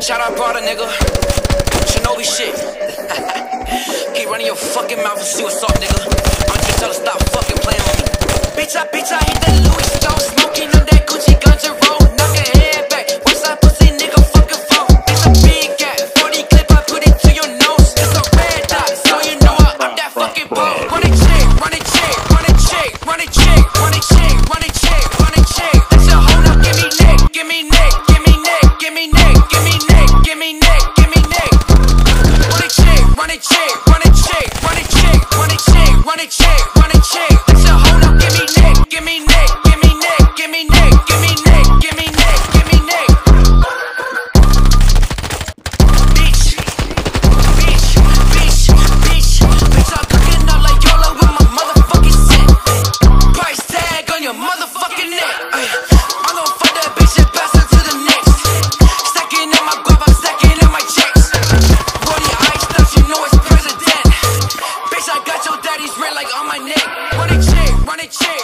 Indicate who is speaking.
Speaker 1: Shout out, brought nigga. Shinobi shit. Keep running your fucking mouth and see what's up, nigga. I'm just tell her stop fucking playing on me. Bitch, I, bitch, I. run it, shake. run it, shake. run it, shake. run it, shake. run it, shake. daddy's red like on my neck. Run a check, run a check.